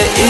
it